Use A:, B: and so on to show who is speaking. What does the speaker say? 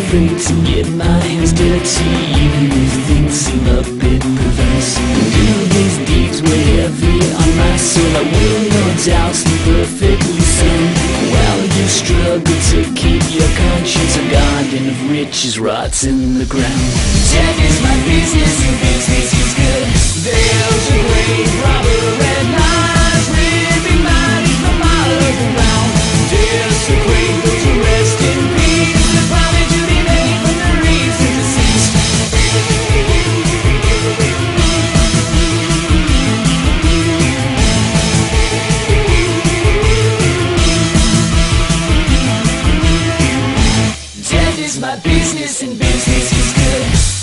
A: afraid to get my hands dirty Even if things seem a bit perverse. Do these deeds weigh heavy on my soul I will no doubt sleep perfectly sound. While you struggle to keep your conscience A garden of riches rots in the ground. Death is my business and business is good. There's a way robbery It's my business, and business is good.